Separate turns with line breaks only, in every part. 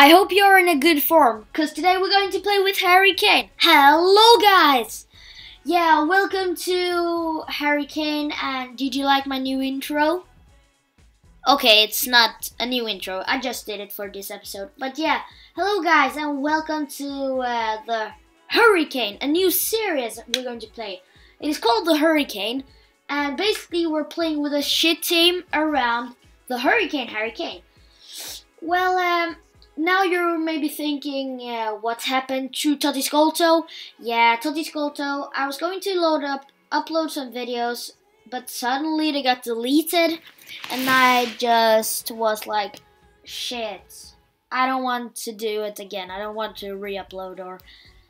I hope you're in a good form, because today we're going to play with Harry Kane. Hello, guys! Yeah, welcome to Harry Kane, and did you like my new intro? Okay, it's not a new intro, I just did it for this episode. But yeah, hello guys, and welcome to uh, the Hurricane, a new series we're going to play. It is called the Hurricane, and basically we're playing with a shit team around the Hurricane Harry Kane. Well, um, now you're maybe thinking, uh, what happened to Totti's Gold Toe? Yeah, Totti's Gold Toe, I was going to load up, upload some videos, but suddenly they got deleted, and I just was like, shit, I don't want to do it again. I don't want to re-upload or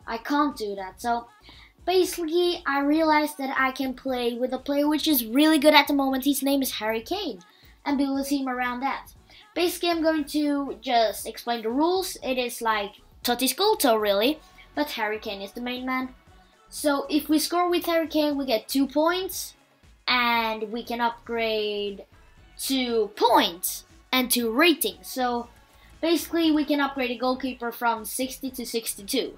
I can't do that. So basically, I realized that I can play with a player which is really good at the moment. His name is Harry Kane, and build a team around that. Basically, I'm going to just explain the rules. It is like Totti's Gold Toe, really, but Harry Kane is the main man. So if we score with Harry Kane, we get two points, and we can upgrade to points and to rating. So basically, we can upgrade a goalkeeper from 60 to 62.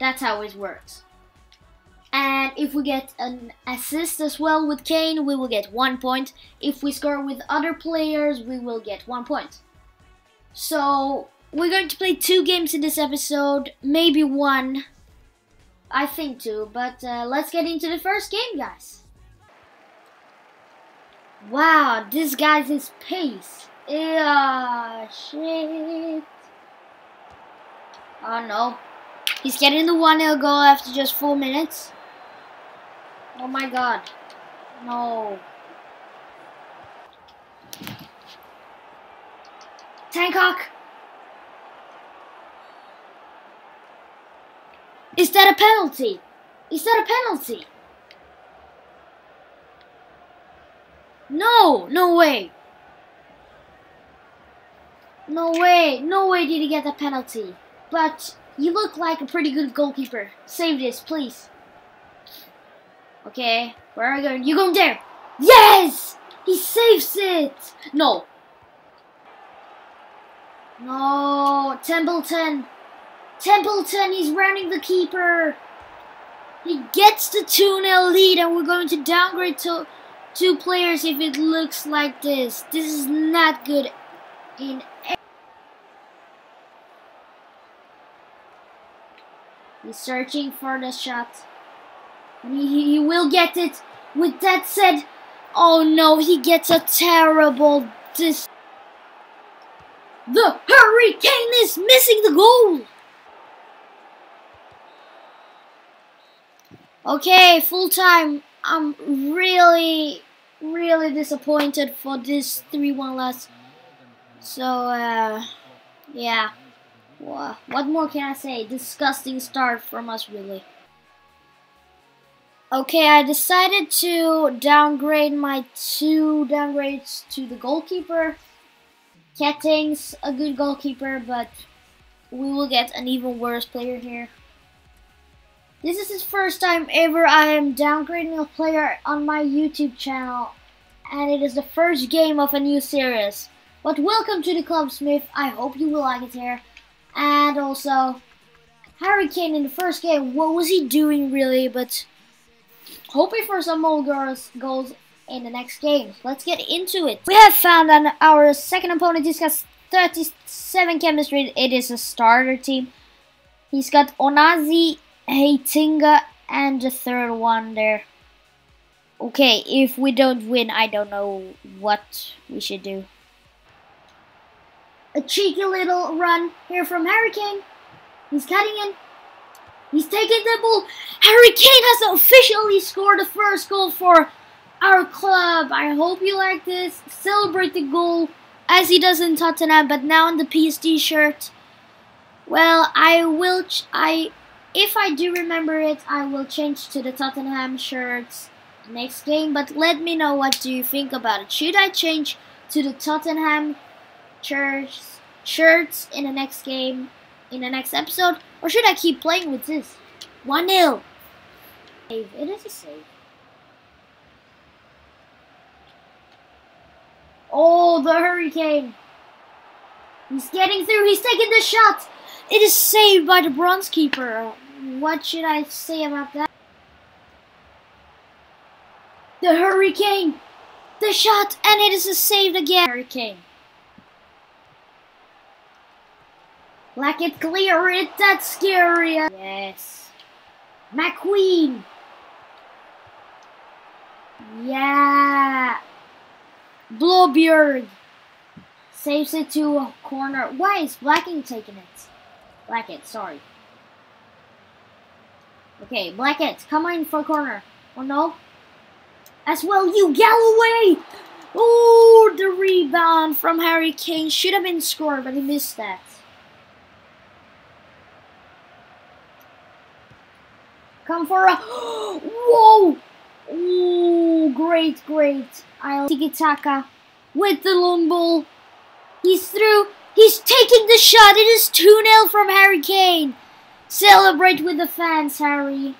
That's how it works. And if we get an assist as well with Kane, we will get one point. If we score with other players, we will get one point. So we're going to play two games in this episode, maybe one. I think two, but uh, let's get into the first game, guys. Wow, this guy's his pace. Yeah, shit. Oh no. He's getting the 1 0 goal after just 4 minutes. Oh my god. No. Tankock! Is that a penalty? Is that a penalty? No! No way! No way! No way did he get a penalty. But you look like a pretty good goalkeeper. Save this, please. Okay, where are we going? You going there? Yes! He saves it! No. No, Templeton. Templeton, he's running the keeper. He gets the 2-0 lead and we're going to downgrade to two players if it looks like this. This is not good in He's searching for the shot. He, he will get it. With that said, oh no, he gets a terrible dis. The Hurricane is missing the goal. Okay, full time. I'm really, really disappointed for this 3-1 loss. So, uh, yeah. What more can I say? Disgusting start from us, really. Okay, I decided to downgrade my two downgrades to the goalkeeper. Ketting's a good goalkeeper, but we will get an even worse player here. This is his first time ever I am downgrading a player on my YouTube channel, and it is the first game of a new series. But welcome to the Club Smith, I hope you will like it here. And also, Harry Kane in the first game, what was he doing really? But hoping for some more goals, goals in the next game. Let's get into it. We have found that our second opponent has got 37 chemistry. It is a starter team. He's got Onazi, Heitinga, and the third one there. Okay, if we don't win, I don't know what we should do. A cheeky little run here from Hurricane. He's cutting in. He's taking the ball. Harry Kane has officially scored the first goal for our club. I hope you like this. Celebrate the goal as he does in Tottenham, but now in the PSG shirt. Well, I will. I, if I do remember it, I will change to the Tottenham shirts next game. But let me know what do you think about it. Should I change to the Tottenham shirts shirts in the next game, in the next episode, or should I keep playing with this? 1 0. Save. It is a save. Oh, the hurricane. He's getting through. He's taking the shot. It is saved by the bronze keeper. What should I say about that? The hurricane. The shot. And it is a saved again. Hurricane. Blackett clear it. That's scary. Yes. McQueen. Yeah. Blowbeard. Saves it to a corner. Why is Blacking taking it? Blackett, sorry. Okay, Blackett, come in for corner. Oh no. As well, you Galloway! Oh, the rebound from Harry Kane should have been scored, but he missed that. Come for a... Whoa! Oh, great, great. I'll tiki taka with the long ball. He's through. He's taking the shot. It is 2-0 from Harry Kane. Celebrate with the fans, Harry.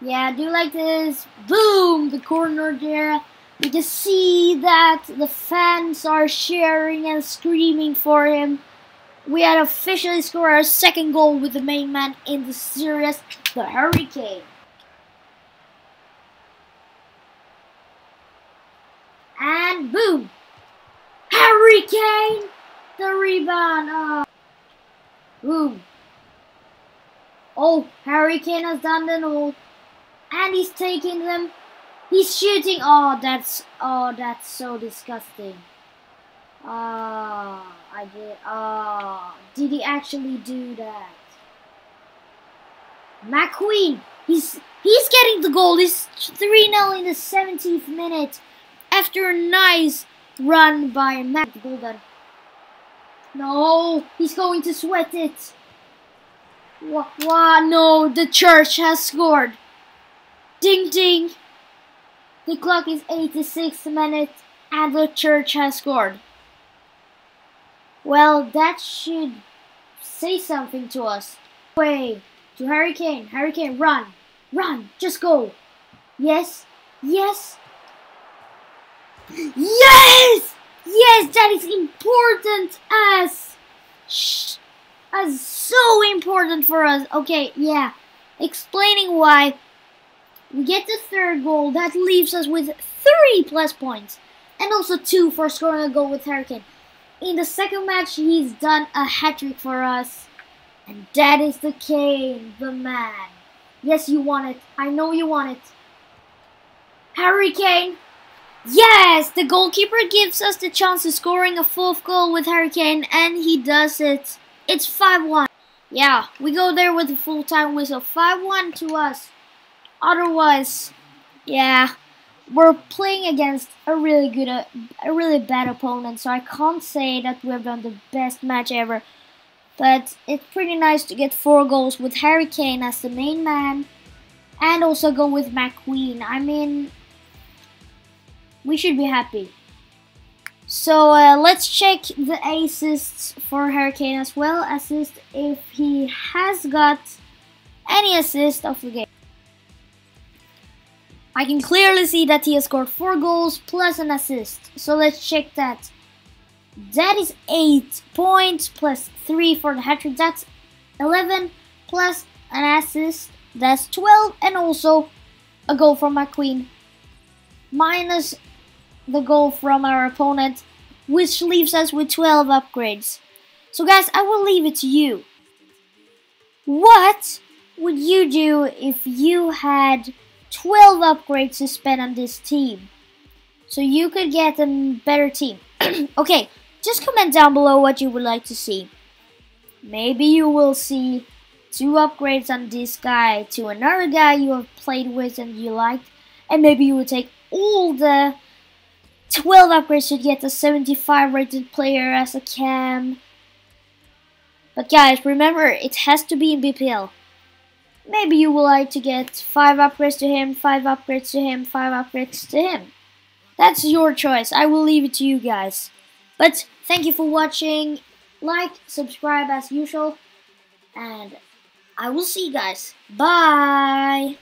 Yeah, do like this. Boom! The corner there. You can see that the fans are cheering and screaming for him. We had officially scored our second goal with the main man in the series, the Hurricane. And boom! Hurricane! The rebound. Oh. Boom. Oh, Hurricane has done the all. And he's taking them. He's shooting. Oh, that's oh, that's so disgusting. Ah, oh, I did. Ah, oh, did he actually do that? McQueen. He's he's getting the goal. He's 3-0 in the 17th minute after a nice run by Matt Golden. No, he's going to sweat it. What? No, the church has scored. Ding ding. The clock is 86 minutes and the church has scored. Well, that should say something to us. Way to Hurricane. Hurricane, run. Run. Just go. Yes. Yes. Yes! Yes, that is important as as so important for us. Okay, yeah. Explaining why we get the third goal. That leaves us with three plus points. And also two for scoring a goal with Hurricane. In the second match, he's done a hat-trick for us. And that is the Kane, the man. Yes, you want it. I know you want it. Hurricane. Yes, the goalkeeper gives us the chance of scoring a fourth goal with Hurricane, and he does it. It's 5-1. Yeah, we go there with a full-time whistle. 5-1 to us. Otherwise, yeah, we're playing against a really good, uh, a really bad opponent, so I can't say that we've done the best match ever. But it's pretty nice to get four goals with Harry Kane as the main man, and also go with McQueen. I mean, we should be happy. So uh, let's check the assists for Hurricane as well. Assist if he has got any assist of the game. I can clearly see that he has scored 4 goals plus an assist. So let's check that. That is 8 points plus 3 for the hat trick. That's 11 plus an assist. That's 12 and also a goal from McQueen. Minus the goal from our opponent, which leaves us with 12 upgrades. So guys, I will leave it to you. What would you do if you had 12 upgrades to spend on this team. So you could get a better team. okay, just comment down below what you would like to see. Maybe you will see two upgrades on this guy to another guy you have played with and you liked. And maybe you would take all the 12 upgrades to get a 75 rated player as a cam. But guys, remember, it has to be in BPL. Maybe you would like to get 5 upgrades to him, 5 upgrades to him, 5 upgrades to him. That's your choice. I will leave it to you guys. But thank you for watching. Like, subscribe as usual. And I will see you guys. Bye.